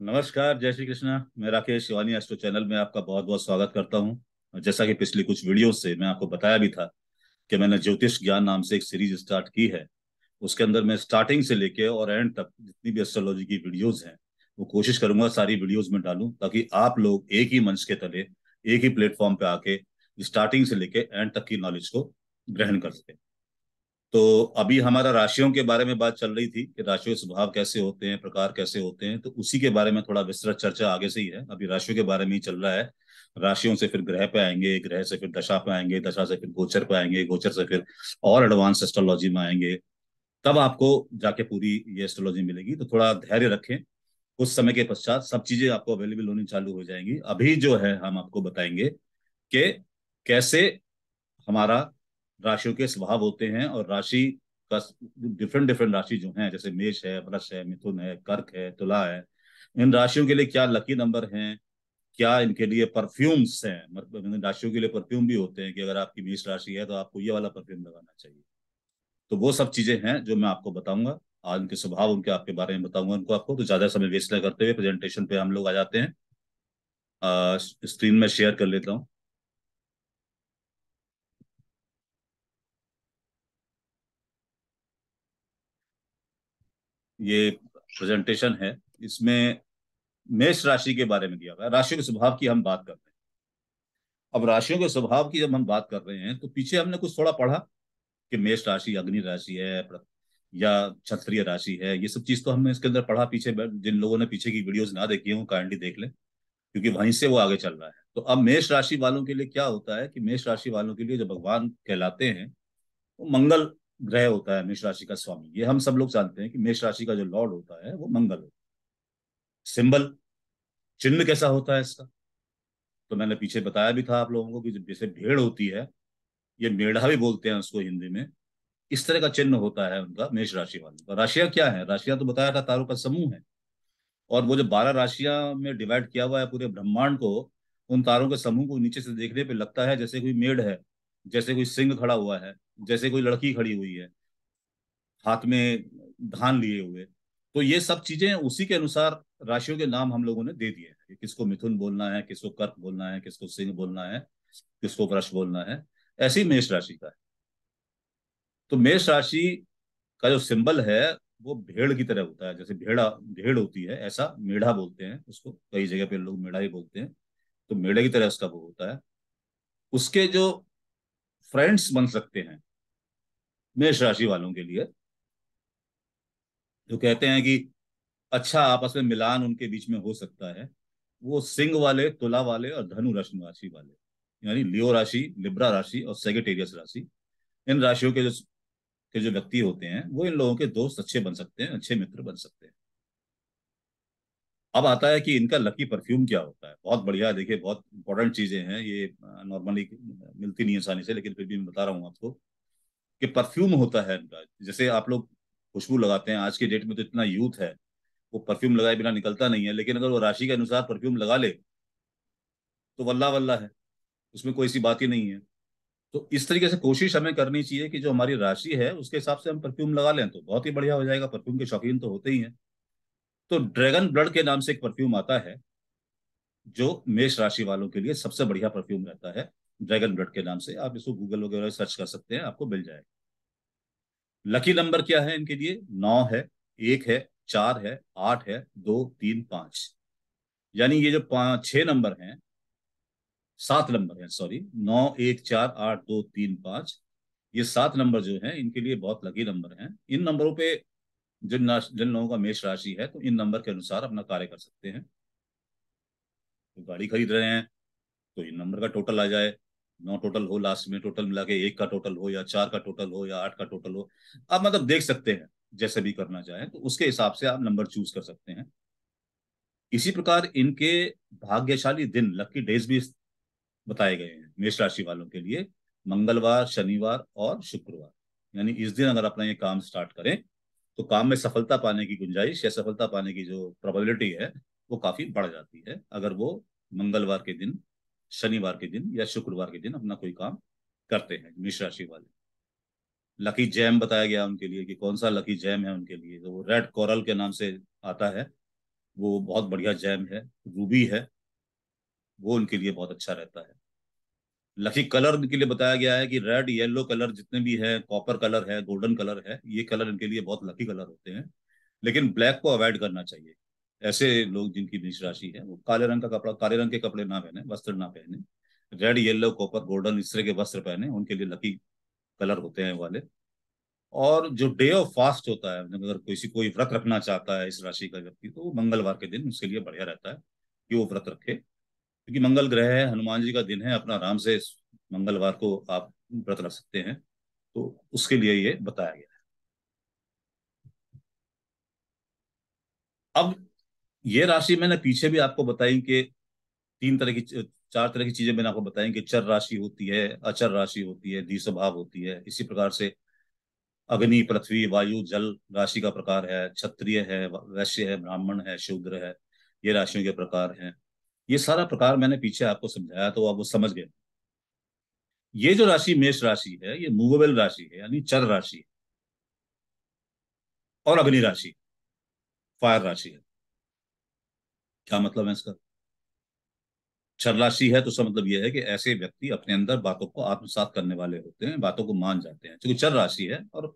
नमस्कार, जय श्री कृष्णा। मैं राकेश शिवानी एस्ट्रो चैनल में आपका बहुत बहुत स्वागत करता हूँ। जैसा कि पिछली कुछ वीडियो से मैं आपको बताया भी था कि मैंने ज्योतिष ज्ञान नाम से एक सीरीज़ स्टार्ट की है। उसके अंदर मैं स्टार्टिंग से लेके और एंड तक जितनी भी एस्ट्रोलॉजी की वीडियोज़ हैं, वो कोशिश करूँगा सारी वीडियोज़ में डालूं ताकि आप लोग एक ही मंच के तले, एक ही प्लेटफॉर्म पे आके स्टार्टिंग से लेके एंड तक की नॉलेज को ग्रहण कर सके। तो अभी हमारा राशियों के बारे में बात चल रही थी कि राशियों स्वभाव कैसे होते हैं, प्रकार कैसे होते हैं तो उसी के बारे में थोड़ा विस्तृत चर्चा आगे से ही है। अभी राशियों के बारे में ही चल रहा है। राशियों से फिर ग्रह पे आएँगे, ग्रह से फिर दशा पे आएँगे, दशा से फिर गोचर पे आएँगे, गोचर से फिर और एडवांस एस्ट्रोलॉजी में आएँगे। तब आपको जाके पूरी ये एस्ट्रोलॉजी मिलेगी। तो थोड़ा धैर्य रखें। उस समय के पश्चात सब चीज़ें आपको अवेलेबल होनी चालू हो जाएँगी। अभी जो है, हम आपको बताएँगे कि कैसे हमारा राशियों के स्वभाव होते हैं और राशि का डिफरेंट डिफरेंट राशि जो है, जैसे मेष है वृक्ष है, मिथुन है, कर्क है, तुला है, इन राशियों के लिए क्या लकी नंबर हैं? क्या इनके लिए परफ्यूम्स हैं? मतलब राशियों के लिए परफ्यूम भी होते हैं कि अगर आपकी मेष राशि है तो आपको ये वाला परफ्यूम लगाना चाहिए। तो वो सब चीज़ें हैं जो मैं आपको बताऊँगा। आज उनके स्वभाव, उनके आपके बारे में बताऊँगा उनको आपको। तो ज़्यादा समय वेस्ट न करते हुए प्रेजेंटेशन पे हम लोग आ जाते हैं। स्क्रीन में शेयर कर लेता हूँ। ये प्रेजेंटेशन है। इसमें मेष राशि के बारे में दिया है। राशियों के स्वभाव की हम बात कर रहे हैं। अब राशियों के स्वभाव की जब हम बात कर रहे हैं तो पीछे हमने कुछ थोड़ा पढ़ा कि मेष राशि, अग्नि राशि है या क्षत्रिय राशि है, ये सब चीज़ तो हमने इसके अंदर पढ़ा पीछे जिन लोगों ने पीछे की वीडियोस ना देखी है काइंडली देख लें, क्योंकि वहीं से वो आगे चल रहा है। तो अब मेष राशि वालों के लिए क्या होता है कि मेष राशि वालों के लिए जो भगवान कहलाते हैं वो मंगल ग्रह होता है मेष राशि का स्वामी। ये हम सब लोग जानते हैं कि मेष राशि का जो लॉर्ड होता है, वो मंगल होता है। सिंबल, चिन्ह कैसा होता है इसका? तो मैंने पीछे बताया भी था आप लोगों को कि जैसे भेड़ होती है, ये मेढ़ा भी बोलते हैं उसको हिंदी में, इस तरह का चिन्ह होता है उनका मेष राशि वालों। का राशियाँ क्या है? राशियाँ तो बताया था तारों का समूह है। और वो जो बारह राशियाँ में डिवाइड किया हुआ है पूरे ब्रह्मांड को, उन तारों के समूह को नीचे से देखने पे लगता है जैसे कोई मेढ़ है। जैसे कोई सिंह खड़ा हुआ है, जैसे कोई लड़की खड़ी हुई है, हाथ में धान लिए हुए तो ये सब चीज़ें उसी के अनुसार राशियों के नाम हम लोगों ने दे दिए हैं किसको मिथुन बोलना है, किसको कर्क बोलना है, किसको सिंह बोलना है, किसको वृक्ष बोलना है, ऐसी मेष राशि का है। तो मेष राशि का जो सिंबल है, वो भेड़ की तरह होता है, जैसे भेड़ा, भेड़ होती है, ऐसा मेढ़ा बोलते हैं उसको, कई जगह पे लोग मेढ़ा ही बोलते हैं तो मेढ़े की तरह उसका वो होता है। उसके जो फ्रेंड्स बन सकते हैं मेष राशि वालों के लिए, जो कहते हैं कि अच्छा आपस में मिलान उनके बीच में हो सकता है, वो सिंह वाले, तुला वाले और धनु राशि राशि वाले, यानी लियो राशि, लिब्रा राशि और सेगेटेरियस राशि, इन राशियों के जो के जो व्यक्ति होते हैं, वो इन लोगों के दोस्त अच्छे बन सकते हैं, अच्छे मित्र बन सकते हैं। अब आता है कि इनका लकी परफ्यूम क्या होता है? बहुत बढ़िया, देखिए, बहुत इंपॉर्टेंट चीज़ें हैं, ये नॉर्मली मिलती नहीं आसानी से, लेकिन फिर भी मैं बता रहा हूँ आपको कि परफ्यूम होता है इनका। जैसे आप लोग खुशबू लगाते हैं, आज के डेट में तो इतना यूथ है, वो परफ्यूम लगाए बिना निकलता नहीं है, लेकिन अगर वो राशि के अनुसार परफ्यूम लगा ले तो वल्ला वल्ला है, उसमें कोई सी बात ही नहीं है। तो इस तरीके से कोशिश हमें करनी चाहिए कि जो हमारी राशि है, उसके हिसाब से हम परफ्यूम लगा लें तो बहुत ही बढ़िया हो जाएगा। परफ्यूम के शौकीन तो होते ही हैं। तो ड्रैगन ब्लड के नाम से एक परफ्यूम आता है, जो मेष राशि वालों के लिए सबसे बढ़िया परफ्यूम रहता है, ड्रैगन ब्लड के नाम से। आप इसको गूगल वगैरह सर्च कर सकते हैं, आपको मिल जाएगा। लकी नंबर क्या है इनके लिए? नौ है, एक है, चार है, आठ है, दो, तीन, पाँच। यानी ये जो पाँच, छह नंबर हैं, सात नंबर है सॉरी नौ, एक, चार, आठ, दो, तीन, पाँच, ये सात नंबर जो हैं, इनके लिए बहुत लकी नंबर हैं। इन नंबरों पे जिन जिन लोगों का मेष राशि है तो इन नंबर के अनुसार अपना कार्य कर सकते हैं। तो गाड़ी खरीद रहे हैं तो इन नंबर का टोटल आ जाए। नौ टोटल हो लास्ट में टोटल मिला के एक का टोटल हो, या चार का टोटल हो, या आठ का टोटल हो। आप मतलब देख सकते हैं, जैसे भी करना चाहें तो उसके हिसाब से आप नंबर चूज़ कर सकते हैं। इसी प्रकार इनके भाग्यशाली दिन लकी डेज़ भी बताए गए हैं, मेष राशि वालों के लिए। मंगलवार, शनिवार और शुक्रवार। यानी इस दिन अगर अपना ये काम स्टार्ट करें तो काम में सफलता पाने की गुंजाइश या सफलता पाने की जो प्रोबेबिलिटी है, वो काफ़ी बढ़ जाती है। अगर वो मंगलवार के दिन, शनिवार के दिन या शुक्रवार के दिन अपना कोई काम करते हैं, मेष राशि वाले। लकी जैम बताया गया उनके लिए कि कौन सा लकी जैम है उनके लिए? तो वो रेड कोरल के नाम से आता है। वो बहुत बढ़िया जैम है रूबी है। वो उनके लिए बहुत अच्छा रहता है। लकी कलर के लिए बताया गया है कि रेड, येलो कलर जितने भी है, कॉपर कलर है, गोल्डन कलर है, ये कलर इनके लिए बहुत लकी कलर होते हैं। लेकिन ब्लैक को अवॉइड करना चाहिए। ऐसे लोग जिनकी मेष राशि है, वो काले रंग का कपड़ा, काले रंग के कपड़े ना पहने, वस्त्र ना पहने, रेड, येलो, कॉपर, गोल्डन, इस तरह के वस्त्र पहने, उनके लिए लकी कलर होते हैं वाले। और जो डे ऑफ़ फास्ट होता है, अगर किसी कोई व्रत रखना चाहता है इस राशि का व्यक्ति तो मंगलवार के दिन उसके लिए बढ़िया रहता है कि वो व्रत रखे। क्योंकि मंगल ग्रह है, हनुमान जी का दिन है, अपना आराम से मंगलवार को आप व्रत रख सकते हैं। तो उसके लिए ये बताया गया है। अब ये राशि मैंने पीछे भी आपको बताई कि तीन तरह की, चार तरह की चीज़ें मैंने आपको बताई कि चर राशि होती है, अचर राशि होती है दी द्विस्वभाव होती है। इसी प्रकार से अग्नि, पृथ्वी, वायु, जल राशि का प्रकार है, क्षत्रिय है, वैश्य है, ब्राह्मण है, शूद्र है, ये राशियों के प्रकार हैं। ये सारा प्रकार मैंने पीछे आपको समझाया तो आप वो समझ गए। ये जो राशि मेष राशि है, ये मूवेबल राशि है, यानी चर राशि है। और अग्नि राशि, फायर राशि है। क्या मतलब है इसका? चर राशि है तो उसका मतलब यह है कि ऐसे व्यक्ति अपने अंदर बातों को आत्मसात करने वाले होते हैं, बातों को मान जाते हैं। क्योंकि चर राशि है और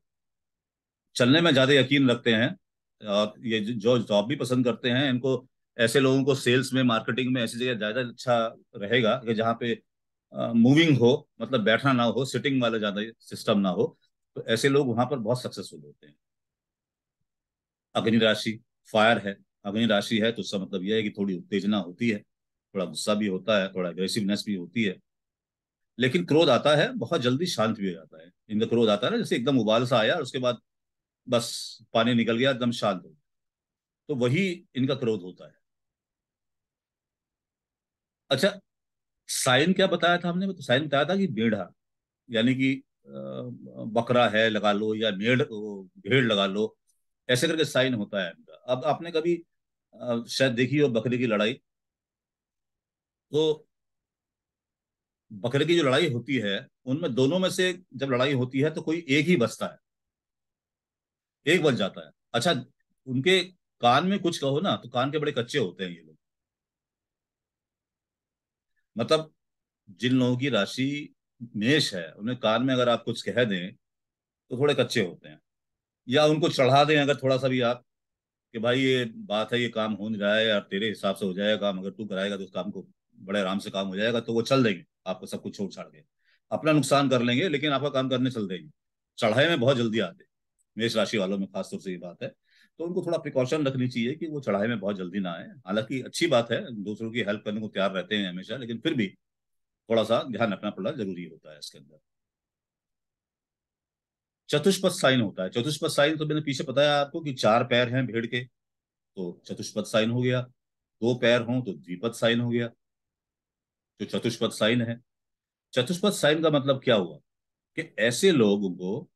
चलने में ज़्यादा यकीन रखते हैं, और ये जो जॉब भी पसंद करते हैं, इनको ऐसे लोगों को सेल्स में मार्केटिंग में ऐसी जगह ज़्यादा अच्छा रहेगा कि जहाँ पे मूविंग हो मतलब बैठना ना हो सिटिंग वाला ज़्यादा सिस्टम ना हो तो ऐसे लोग वहाँ पर बहुत सक्सेसफुल होते हैं। अग्नि राशि फायर है। अग्नि राशि है तो उसका मतलब यह है कि थोड़ी उत्तेजना होती है, थोड़ा गुस्सा भी होता है, थोड़ा अग्रेसिवनेस भी होती है। लेकिन क्रोध आता है, बहुत जल्दी शांत भी हो जाता है। इनका क्रोध आता है ना, जैसे एकदम उबाल सा आया और उसके बाद बस पानी निकल गया, एकदम शांत हो तो वही इनका क्रोध होता है। अच्छा साइन क्या बताया था हमने? तो साइन बताया था कि बेढ़ा, यानी कि बकरा है, लगा लो या मेढ़ भेड़ लगा लो, ऐसे करके साइन होता है इनका। अब आपने कभी शायद देखी हो बकरे की लड़ाई? तो बकरे की जो लड़ाई होती है, उनमें दोनों में से जब लड़ाई होती है तो कोई एक ही बचता है। एक बच जाता है। अच्छा उनके कान में कुछ कहो ना तो कान के बड़े कच्चे होते हैं ये लोग। मतलब जिन लोगों की राशि मेष है, उन्हें कान में अगर आप कुछ कह दें तो थोड़े कच्चे होते हैं। या उनको चढ़ा दें अगर थोड़ा सा भी आप, कि भाई ये बात है, ये काम हो नहीं रहा है, यार तेरे हिसाब से हो जाएगा काम अगर तू कराएगा तो उस काम को बड़े आराम से काम हो जाएगा तो वो चल देंगे, आपको सब कुछ छोड़ छाड़ के। अपना नुकसान कर लेंगे, लेकिन आपका काम करने चल देंगे। चढ़ाई में बहुत जल्दी आते मेष राशि वालों में खासतौर से ये बात है। तो उनको थोड़ा प्रिकॉशन रखनी चाहिए कि वो चढ़ाई में बहुत जल्दी ना आए। हालाँकि अच्छी बात है, दूसरों की हेल्प करने को तैयार रहते हैं हमेशा, लेकिन फिर भी थोड़ा सा ध्यान रखना पड़ा ज़रूरी होता है इसके अंदर। चतुष्पद साइन होता है। चतुष्पद साइन तो मैंने पीछे बताया आपको कि चार पैर हैं भेड़ के तो चतुष्पद साइन हो गया। दो पैर हों तो द्विपद साइन हो गया, जो चतुष्पद साइन है। चतुष्पद साइन का मतलब क्या हुआ? कि ऐसे लोगों को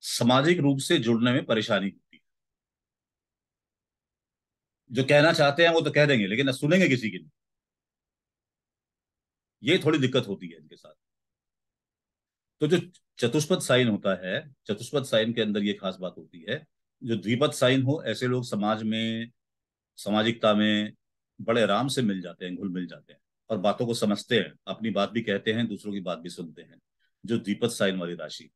सामाजिक रूप से जुड़ने में परेशानी होती है। जो कहना चाहते हैं वो तो कह देंगे, लेकिन सुनेंगे किसी की नहीं ये थोड़ी दिक्कत होती है इनके साथ। तो जो चतुष्पद साइन होता है, चतुष्पद साइन के अंदर ये खास बात होती है, जो द्विपद साइन हो, ऐसे लोग समाज में, सामाजिकता में बड़े आराम से मिल जाते हैं, घुल मिल जाते हैं और बातों को समझते हैं, अपनी बात भी कहते हैं, दूसरों की बात भी सुनते हैं। जो द्विपद साइन वाली राशि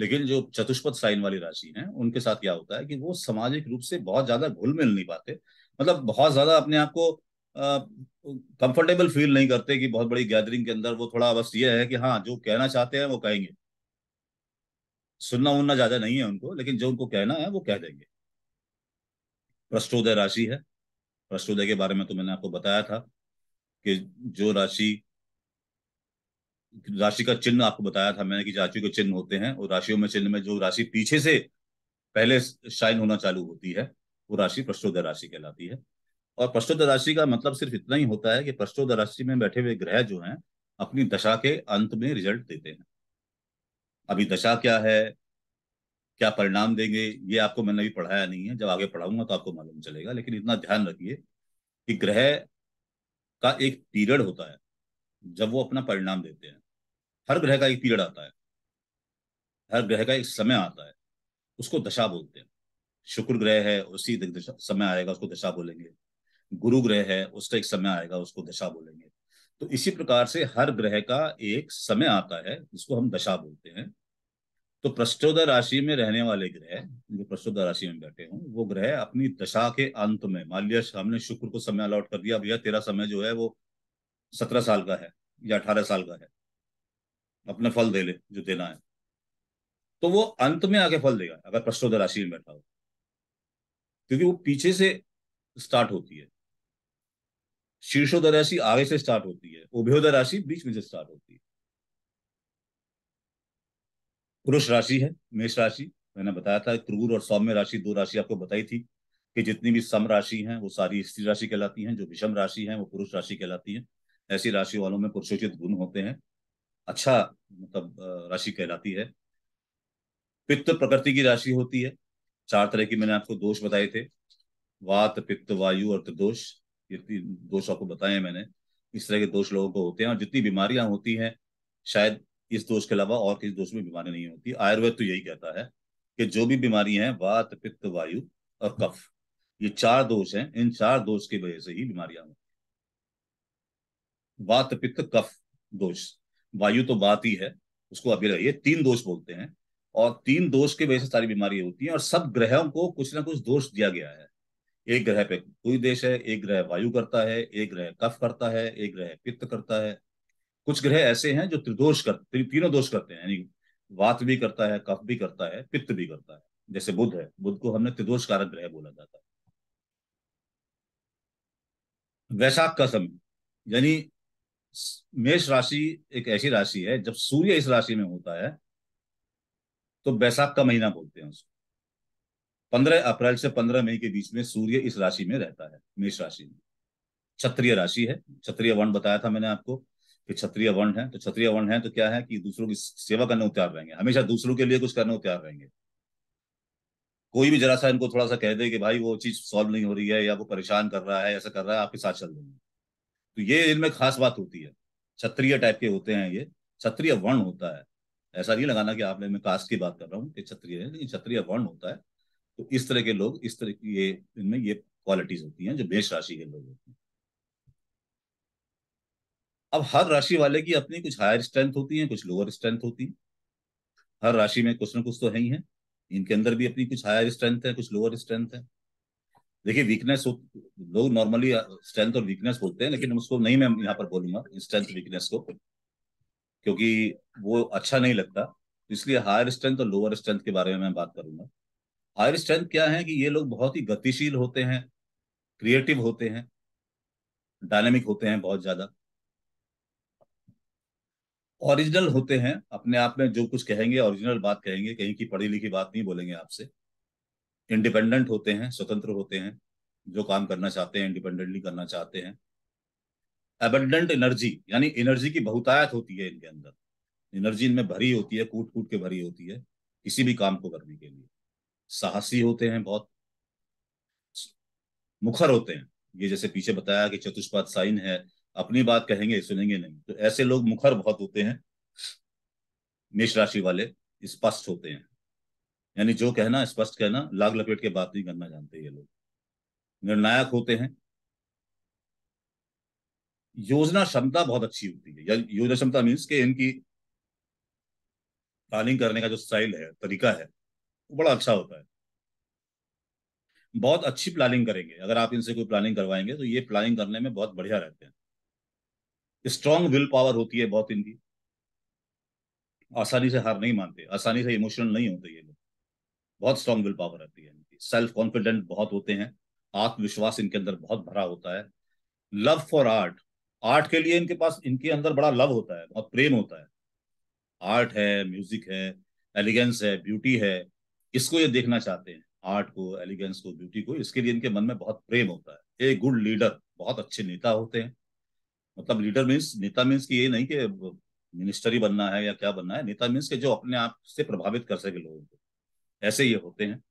लेकिन जो चतुष्पद साइन वाली राशि है, उनके साथ क्या होता है कि वो सामाजिक रूप से बहुत ज़्यादा घुल मिल नहीं पाते। मतलब बहुत ज़्यादा अपने आप को कंफर्टेबल फील नहीं करते कि बहुत बड़ी गैदरिंग के अंदर वो थोड़ा बस ये है कि हाँ जो कहना चाहते हैं वो कहेंगे। सुनना उनना ज़्यादा नहीं है उनको, लेकिन जो उनको कहना है वो कह देंगे। पृष्ठोदय राशि है। पृष्ठोदय के बारे में तो मैंने आपको बताया था कि जो राशि राशि का चिन्ह आपको बताया था मैंने कि राशियों के चिन्ह होते हैं, और राशियों में चिन्ह में जो राशि पीछे से पहले शाइन होना चालू होती है, वो राशि पृष्ठोदय राशि कहलाती है। और पृष्ठोदय राशि का मतलब सिर्फ़ इतना ही होता है कि पृष्ठोदय राशि में बैठे हुए ग्रह जो हैं, अपनी दशा के अंत में रिज़ल्ट देते हैं। अभी दशा क्या है, क्या परिणाम देंगे, ये आपको मैंने अभी पढ़ाया नहीं है, जब आगे पढ़ाऊँगा तो आपको मालूम चलेगा, लेकिन इतना ध्यान रखिए कि ग्रह का एक पीरियड होता है, जब वो अपना परिणाम देते हैं। हर ग्रह का एक पीरियड आता है। हर ग्रह का एक समय आता है। उसको दशा बोलते हैं। शुक्र ग्रह है, उसी समय आएगा, उसको दशा बोलेंगे। गुरु ग्रह है, उसका एक समय आएगा, उसको दशा बोलेंगे। तो इसी प्रकार से हर ग्रह का एक समय आता है, जिसको हम दशा बोलते हैं। तो पृष्ठोदय राशि में रहने वाले ग्रह, जो पृष्ठोदय राशि में बैठे हों, वो ग्रह अपनी दशा के अंत में, मान लिया हमने शुक्र को समय अलॉट कर दिया भैया तेरा समय जो है वो सत्रह साल का है या अठारह साल का है। अपने फल दे ले, जो देना है। तो वो अंत में आके फल देगा, अगर पृष्ठोदय राशि में बैठा हो। क्योंकि वो पीछे से स्टार्ट होती है। शीर्षोदय राशि आगे से स्टार्ट होती है, उभयोदय राशि बीच में से स्टार्ट होती है। पुरुष राशि है, मेष राशि, मैंने बताया था क्रूर और सौम्य राशि, दो राशि आपको बताई थी, कि जितनी भी सम राशि हैं, वो सारी स्त्री राशि कहलाती हैं, जो विषम राशि हैं, वो पुरुष राशि कहलाती हैं। ऐसी राशि वालों में पुरुषोचित गुण होते हैं। अच्छा मतलब राशि कहलाती है। पित्त प्रकृति की राशि होती है। चार तरह की मैंने आपको दोष बताए थे। वात, पित्त, वायु और त्रिदोष ये तीन दोष आपको बताए मैंने। इस तरह के दोष लोगों को होते हैं और जितनी बीमारियाँ होती हैं, शायद इस दोष के अलावा और किसी दोष में बीमारी नहीं होती। आयुर्वेद तो यही कहता है कि जो भी बीमारी है, वात, पित्त, वायु और कफ, ये चार दोष हैं। इन चार दोष की वजह से ही बीमारियाँ होती वात, पित्त, कफ दोष। वायु तो बात ही है, उसको अभी रहिए तीन दोष बोलते हैं और तीन दोष की वजह से सारी बीमारियाँ होती है और सब ग्रहों को कुछ ना कुछ दोष दिया गया है। एक ग्रह पे कोई देश है, एक ग्रह वायु करता है, एक ग्रह कफ करता है, एक ग्रह पित्त करता है। कुछ ग्रह ऐसे हैं जो त्रिदोष कर तीनों दोष करते हैं, यानी वात भी करता है, कफ भी करता है, पित्त भी करता है। जैसे बुद्ध है बुद्ध को हमने त्रिदोष कारक ग्रह बोला जाता है। वैशाख का समय, यानी मेष राशि एक ऐसी राशि है, जब सूर्य इस राशि में होता है तो बैसाख का महीना बोलते हैं उसको। पंद्रह अप्रैल से पंद्रह मई के बीच में सूर्य इस राशि में रहता है, मेष राशि में। क्षत्रिय राशि है, क्षत्रिय वर्ण बताया था मैंने आपको कि क्षत्रिय वर्ण है तो क्षत्रिय वर्ण है तो क्या है कि दूसरों की सेवा करने को तैयार रहेंगे, हमेशा दूसरों के लिए कुछ करने को तैयार रहेंगे। कोई भी जरा सा इनको थोड़ा सा कह दे कि भाई वो चीज़ सॉल्व नहीं हो रही है या वो परेशान कर रहा है, ऐसा कर रहा है, आपके साथ चल देंगे तो ये इनमें खास बात होती है। क्षत्रिय टाइप के होते हैं ये। क्षत्रिय वर्ण होता है। ऐसा नहीं लगाना कि आपने, मैं कास्ट की बात कर रहा हूँ कि क्षत्रिय है, लेकिन क्षत्रिय वर्ण होता है। तो इस तरह के लोग, इस तरह की ये, इनमें ये क्वालिटीज होती हैं जो मेष राशि के लोग होते हैं। अब हर राशि वाले की अपनी कुछ हायर स्ट्रेंथ होती है, कुछ लोअर स्ट्रेंथ होती है। हर राशि में कुछ ना कुछ तो है ही है। इनके अंदर भी अपनी कुछ हायर स्ट्रेंथ है, कुछ लोअर स्ट्रेंथ है। देखिए वीकनेस लोग नॉर्मली स्ट्रेंथ और वीकनेस बोलते हैं, लेकिन उसको नहीं मैं यहाँ पर बोलूँगा स्ट्रेंथ वीकनेस को, क्योंकि वो अच्छा नहीं लगता। इसलिए हायर स्ट्रेंथ और लोअर स्ट्रेंथ के बारे में मैं बात करूँगा। हायर स्ट्रेंथ क्या है कि ये लोग बहुत ही गतिशील होते हैं क्रिएटिव होते हैं डायनेमिक होते हैं बहुत ज़्यादा। ओरिजिनल होते हैं, अपने आप में जो कुछ कहेंगे ओरिजिनल बात कहेंगे, कहीं की पढ़ी लिखी बात नहीं बोलेंगे आपसे। इंडिपेंडेंट होते हैं, स्वतंत्र होते हैं, जो काम करना चाहते हैं इंडिपेंडेंटली करना चाहते हैं। एबंडेंट एनर्जी यानी एनर्जी की बहुतायत होती है इनके अंदर। एनर्जी इनमें भरी होती है कूट कूट के भरी होती है, किसी भी काम को करने के लिए। साहसी होते हैं बहुत। मुखर होते हैं। ये जैसे पीछे बताया कि चतुष्पाद साइन है, अपनी बात कहेंगे, सुनेंगे नहीं। तो ऐसे लोग मुखर बहुत होते हैं। मेष राशि वाले स्पष्ट होते हैं। यानी जो कहना, स्पष्ट कहना, लाग लपेट के बात नहीं करना जानते ये लोग। निर्णायक होते हैं। योजना क्षमता बहुत अच्छी होती है। या योजना क्षमता मीन्स के इनकी प्लानिंग करने का जो स्टाइल है, तरीका है, वो बड़ा अच्छा होता है। बहुत अच्छी प्लानिंग करेंगे। अगर आप इनसे कोई प्लानिंग करवाएँगे तो ये प्लानिंग करने में बहुत बढ़िया रहते हैं। स्ट्रॉन्ग विल पावर होती है बहुत इनकी। आसानी से हार नहीं मानते, आसानी से इमोशनल नहीं होते ये बहुत स्ट्रॉन्ग विल पावर रहती है इनकी। सेल्फ कॉन्फिडेंट बहुत होते हैं। आत्मविश्वास इनके अंदर बहुत भरा होता है। लव फॉर आर्ट आर्ट के लिए इनके पास, इनके अंदर बड़ा लव होता है, बहुत प्रेम होता है। आर्ट है म्यूज़िक है एलिगेंस है ब्यूटी है। इसको ये देखना चाहते हैं। आर्ट को एलिगेंस को ब्यूटी को, इसके लिए इनके मन में बहुत प्रेम होता है। ए गुड लीडर बहुत अच्छे नेता होते हैं। मतलब लीडर मीन्स नेता मीन्स की ये नहीं कि मिनिस्टर ही बनना है या क्या बनना है। नेता मीन्स के जो अपने आप से प्रभावित कर सके लोगों को। ऐसे ये होते हैं।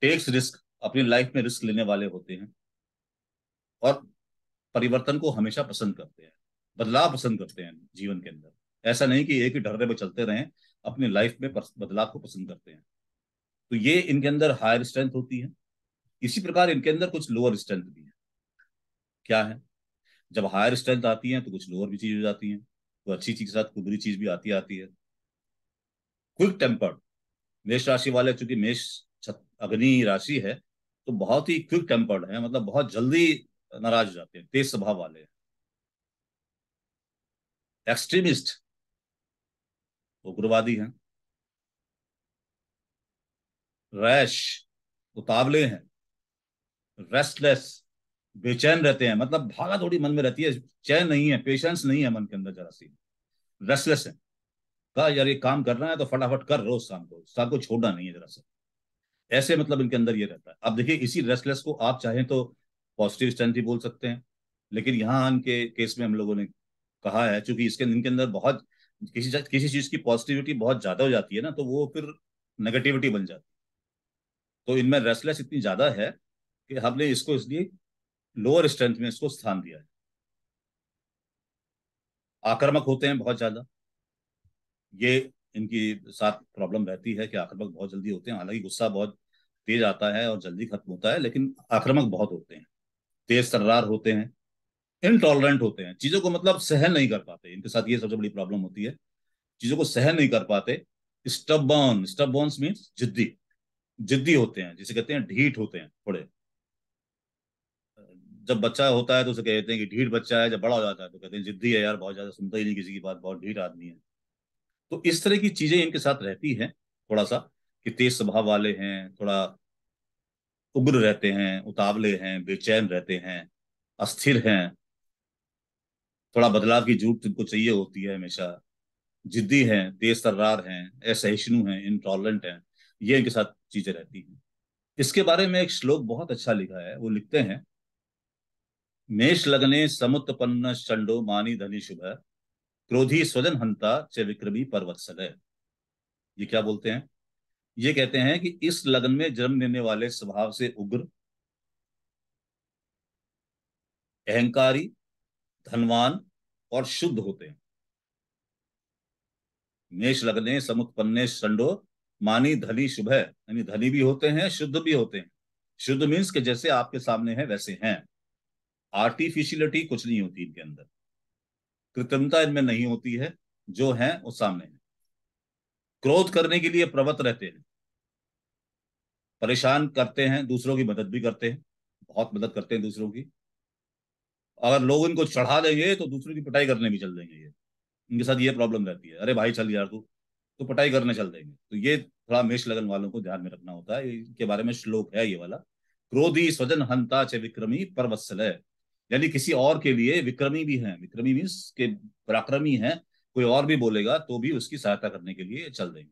टेक्स रिस्क अपनी लाइफ में रिस्क लेने वाले होते हैं। और परिवर्तन को हमेशा पसंद करते हैं, बदलाव पसंद करते हैं जीवन के अंदर। ऐसा नहीं कि एक ही ढर्रे पर चलते रहें, अपनी लाइफ में बदलाव को पसंद करते हैं। तो ये इनके अंदर हायर स्ट्रेंथ होती है। इसी प्रकार इनके अंदर कुछ लोअर स्ट्रेंथ भी है। क्या है? जब हायर स्ट्रेंथ आती है तो कुछ लोअर भी चीज़ हो जाती है। तो अच्छी चीज़ के साथ कुछ बुरी चीज़ भी आती आती है। क्विक टेम्पर्ड मेष राशि वाले, चूँकि मेष अग्नि राशि है तो बहुत ही क्विक टेम्पर्ड है? मतलब बहुत जल्दी नाराज़ हो जाते हैं, तेज स्वभाव वाले। एक्सट्रीमिस्ट उग्रवादी हैं। रैश उतावले हैं। रेस्टलेस बेचैन रहते हैं। मतलब भागा थोड़ी मन में रहती है, चैन नहीं है पेशेंस नहीं है मन के अंदर जरा सी। रेस्टलेस है। कहा, यार, ये काम करना है तो फटाफट कर रोज शाम को। शाम को छोड़ना नहीं है जरा सा। ऐसे मतलब इनके अंदर ये रहता है। अब देखिए, इसी रेस्टलेस को आप चाहें तो पॉजिटिव स्ट्रेंथ ही बोल सकते हैं, लेकिन यहाँ इनके केस में हम लोगों ने कहा है, चूँकि इसके, इनके अंदर बहुत, किसी किसी चीज़ की पॉजिटिविटी बहुत ज़्यादा हो जाती है ना तो वो फिर नेगेटिविटी बन जाती है। तो इनमें रेस्टलेस इतनी ज़्यादा है कि हमने इसको इसलिए लोअर स्ट्रेंथ में इसको स्थान दिया है। आक्रामक होते हैं बहुत ज़्यादा। ये इनकी साथ प्रॉब्लम रहती है कि आक्रमक बहुत जल्दी होते हैं। हालाँकि गुस्सा बहुत तेज आता है और जल्दी खत्म होता है, लेकिन आक्रमक बहुत होते हैं। तेज तर्रार होते हैं इनटॉलरेंट होते हैं। चीज़ों को मतलब सहन नहीं कर पाते। इनके साथ ये सबसे बड़ी प्रॉब्लम होती है। चीज़ों को सहन नहीं कर पाते। स्टबॉन स्टबॉन्स मीन्स जिद्दी। जिद्दी होते हैं, जिसे कहते हैं ढीठ होते हैं थोड़े। जब बच्चा होता है तो उसे कहते हैं कि ढीठ बच्चा है, जब बड़ा हो जाता है तो कहते हैं जिद्दी है यार, बहुत ज़्यादा सुनता ही नहीं किसी की बात, बहुत ढीठ आदमी है। तो इस तरह की चीज़ें इनके साथ रहती हैं थोड़ा सा कि तेज स्वभाव वाले हैं, थोड़ा उग्र रहते हैं, उतावले हैं, बेचैन रहते हैं, अस्थिर हैं। थोड़ा बदलाव की ज़रूरत इनको चाहिए होती है हमेशा। जिद्दी हैं, तेज तर्रार हैं असहिष्णु हैं इंटॉलरेंट हैं, ये इनके साथ चीज़ें रहती हैं। इसके बारे में एक श्लोक बहुत अच्छा लिखा है, वो लिखते हैं, मेष लगने समुत्पन्न चंडो मानी धनी शुभ। क्रोधी स्वजन हंता च विक्रमी पर्वत्सल। ये क्या बोलते हैं? ये कहते हैं कि इस लगन में जन्म लेने वाले स्वभाव से उग्र, अहंकारी, धनवान और शुद्ध होते हैं। मेष लगने समुत्पन्ने संडो, मानी धनी शुभ है, यानी धनी भी होते हैं, शुद्ध भी होते हैं। शुद्ध मीन्स के जैसे आपके सामने है, वैसे हैं। आर्टिफिशियलिटी कुछ नहीं होती इनके अंदर। कृत्रिमता इनमें नहीं होती है, जो है, वो सामने है। क्रोध करने के लिए प्रवत रहते हैं। परेशान करते हैं, दूसरों की मदद भी करते हैं, बहुत मदद करते हैं दूसरों की। अगर लोग इनको चढ़ा देंगे तो दूसरों की पिटाई करने भी चल देंगे ये। इनके साथ ये प्रॉब्लम रहती है। अरे भाई, चल यार तू। तो पिटाई करने चल देंगे। तो ये थोड़ा मेष लगन वालों को ध्यान में रखना होता है। इनके बारे में श्लोक है ये वाला। क्रोधी स्वजन हंता च विक्रमी परवत्सल। यानी किसी और के लिए विक्रमी भी हैं। विक्रमी मीन्स के पराक्रमी हैं कोई और भी बोलेगा तो भी उसकी सहायता करने के लिए चल देंगे।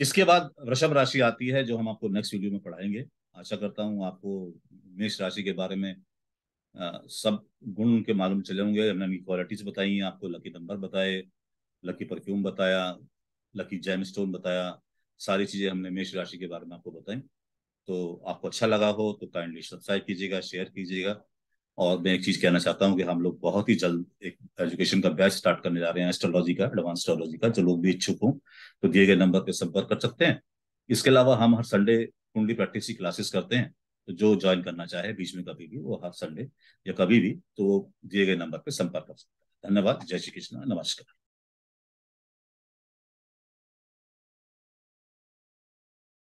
इसके बाद वृषभ राशि आती है जो हम आपको नेक्स्ट वीडियो में पढ़ाएँगे। आशा करता हूँ आपको मेष राशि के बारे में आ, सब गुण उनके मालूम चले होंगे। हमने उनकी क्वालिटीज बताई आपको लकी नंबर बताए लकी परफ्यूम बताया लकी जैम स्टोन बताया सारी चीज़ें हमने मेष राशि के बारे में आपको बताई। तो आपको अच्छा लगा हो तो काइंडली सब्सक्राइब कीजिएगा शेयर कीजिएगा। और मैं एक चीज़ कहना चाहता हूँ कि हम लोग बहुत ही जल्द एक एजुकेशन का बैच स्टार्ट करने जा रहे हैं एस्ट्रोलॉजी का एडवांस एस्ट्रोलॉजी का, जो लोग भी इच्छुक हों तो दिए गए नंबर पर संपर्क कर सकते हैं। इसके अलावा हम हर संडे कुंडली प्रैक्टिस की क्लासेस करते हैं। तो जो ज्वाइन करना चाहे, बीच में कभी भी, वो हर संडे या कभी भी तो दिए गए नंबर पर संपर्क कर सकते हैं। धन्यवाद। जय श्री कृष्ण। नमस्कार।